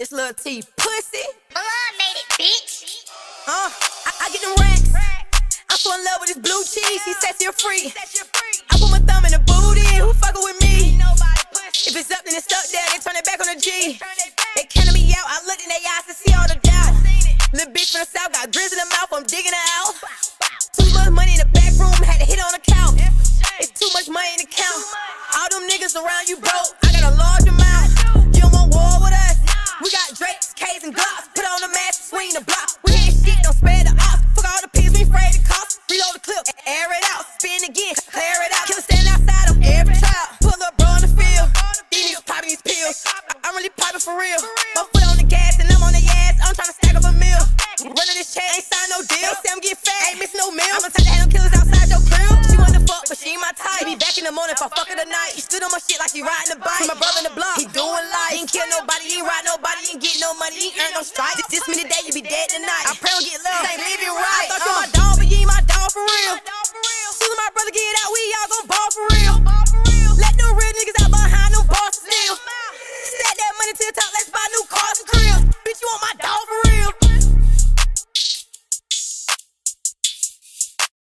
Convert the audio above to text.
It's Lil T pussy. Blood made it, bitch. Uh, I, I get them racks. I'm so in love with this blue cheese. He says you're free. I put my thumb in the booty. Who fucking with me? If it's up, then it's stuck there. They turn it back on the G. They counted me out. I looked in their eyes to see all the doubts. Little bitch from the south got grizz in the mouth. I'm digging her out. Too much money in the back room. Had to hit on the couch. It's too much money in the count. All them niggas around you broke. Block. We ain't shit, don't spare the ops. Fuck all the pigs, we afraid to cost. Reload the clip, air it out, spin again, clear it out. Killer stand outside of every child. Pull up, bro, in the field. These niggas popping these pills. I'm really popping for real. My foot on the gas and I'm on the ass. I'm trying to stack up a meal. Running this check, ain't signed no deal. Say I'm getting fat, ain't missing no meal. I'm gonna take the hand on killers outside your crib. She want to fuck, but she ain't my type. Be back in the morning if I fuck her tonight. She stood on my shit like she riding the bike. My brother in the block, he doing life. He ain't kill nobody, he ain't ride nobody, he ain't get no money, he ain't earn no stripes. This many days, bed tonight. I pray we get love. Say, leave it right. I thought you my dog, but you ain't my dog for real. Soon as my brother get out, we all gon' ball for real. Let them real niggas out behind them bosses still. Stack that money to the top, let's buy new